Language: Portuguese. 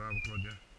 Bravo, Claudia.